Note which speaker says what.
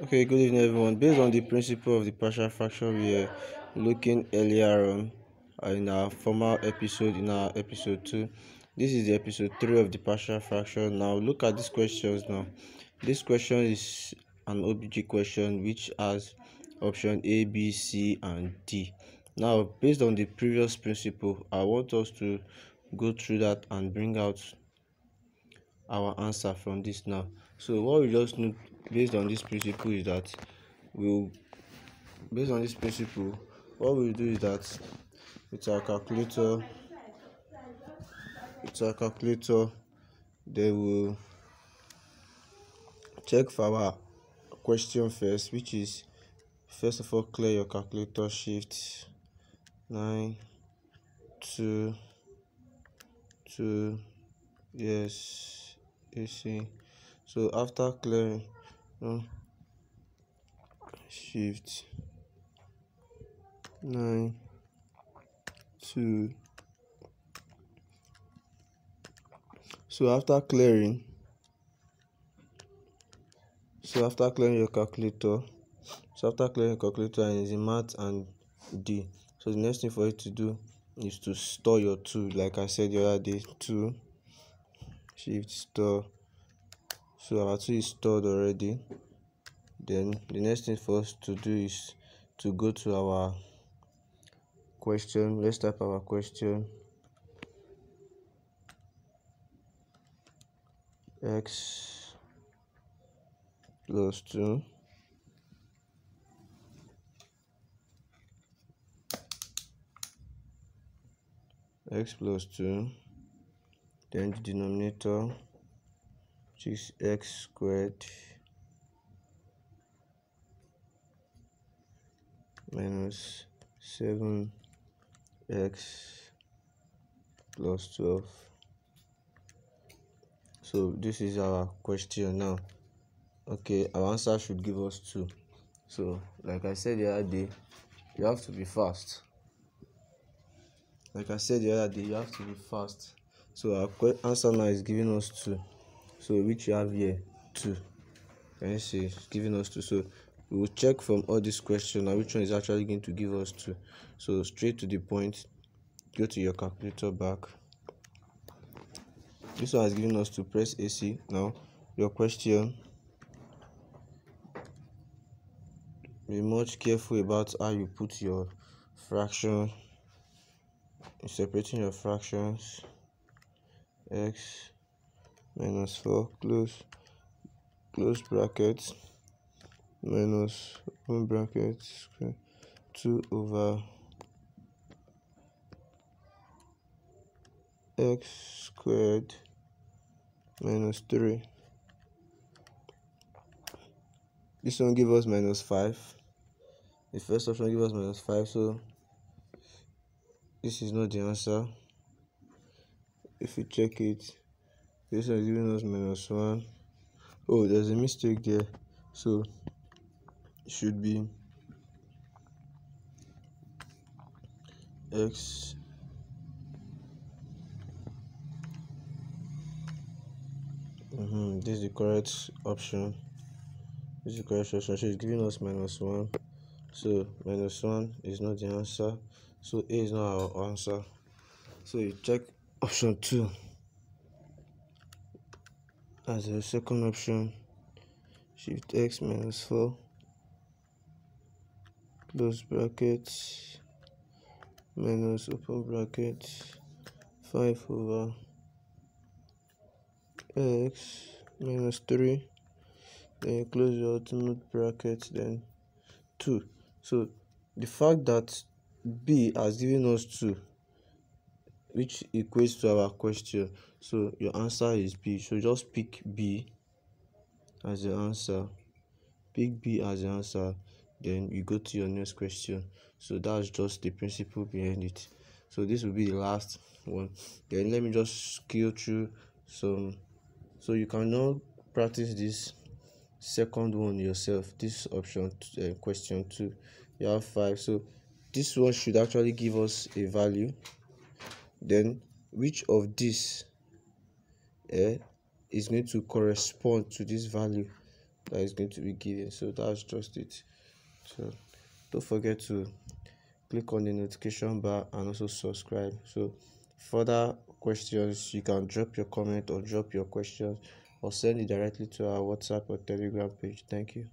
Speaker 1: Okay, good evening everyone. Based on the principle of the partial fraction we were looking earlier on uh, in our former episode, in our episode 2, this is the episode 3 of the partial fraction. Now look at these questions now. This question is an OBJ question which has option A, B, C and D. Now based on the previous principle, I want us to go through that and bring out our answer from this now. So what we just need based on this principle is that we'll based on this principle what we'll do is that with our calculator with our calculator they will check for our question first which is first of all clear your calculator shift 9 2 2 yes you see so after clearing uh, shift 9 2 so after clearing so after clearing your calculator so after clearing your calculator and the math and d so the next thing for you to do is to store your 2 like i said the other day 2 shift store. So our 2 is stored already. Then the next thing for us to do is to go to our question. Let's type our question. X plus 2 x plus 2 then the denominator which is x squared minus 7x plus 12 so this is our question now. Okay our answer should give us 2 so like i said the other day you have to be fast. Like i said the other day you have to be fast so our answer now is giving us 2 so which you have here? 2 can you see? It's giving us 2 so we will check from all these questions now which one is actually going to give us 2 so straight to the point go to your calculator back. This one has given us to press AC now. Your question. Be much careful about how you put your fraction. Separating your fractions x minus 4 close close brackets minus open bracket square 2 over x squared minus 3 this one give us minus 5 the first option give us minus 5 so this is not the answer if you check it this one is giving us minus 1 oh there's a mistake there. So it should be x mm -hmm, this is the correct option. This is the correct option. So it's giving us minus 1 so minus 1 is not the answer. So a is not our answer. So you check option 2 as a second option shift x minus 4 close bracket minus open bracket 5 over x minus 3 then you close your ultimate bracket then 2 so the fact that b has given us 2 which equates to our question. So your answer is b. So just pick b as the answer. Pick b as the answer. Then you go to your next question. So that's just the principle behind it. So this will be the last one. Then let me just scale through some. So you can now practice this second one yourself this option uh, question two. You have five. So this one should actually give us a value then which of this uh, is going to correspond to this value that is going to be given? So that's just it. So don't forget to click on the notification bar and also subscribe. So further questions you can drop your comment or drop your questions or send it directly to our whatsapp or telegram page. Thank you